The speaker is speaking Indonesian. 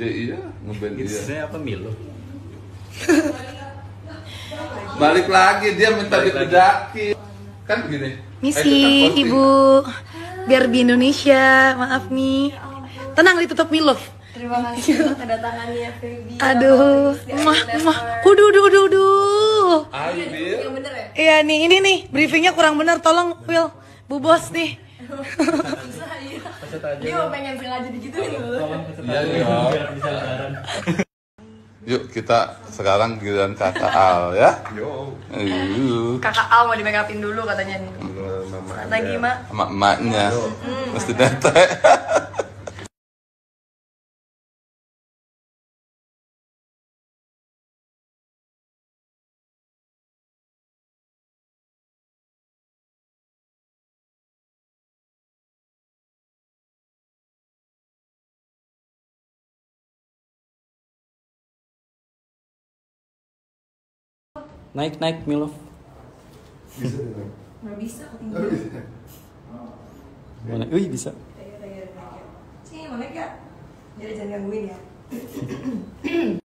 Ya, iya, ngeband Gitu iya. saya apa Milo? Balik lagi dia minta dipedaki. Kan begini. Misi, kan. Ibu. Biar di Indonesia, maaf nih. Tenang ditutup Milov. Terima kasih untuk kedatangannya Feby. Aduh, mah, mah, uduh, uduh, uduh, uduh. Ayo, Bil. Yang bener ya? Iya nih, ini nih briefingnya kurang benar. Tolong, Will, Bu Bos nih. Susah iya. Peset aja. Dia mau pengen sengaja digituin dulu. Tolong peset Iya, aja. iya. Biar bisa lebaran. Yuk kita sekarang giliran kakak Al ya. Yo. Kakak Al mau di make upin dulu katanya nih. mama. Lagi, Mak. Sama emaknya. Mesti netek. Naik naik Milo. Nggak bisa Oh, ketinggian. Mana? Wih bisa. Sini, mana ya? Jadi jangan gangguin ya.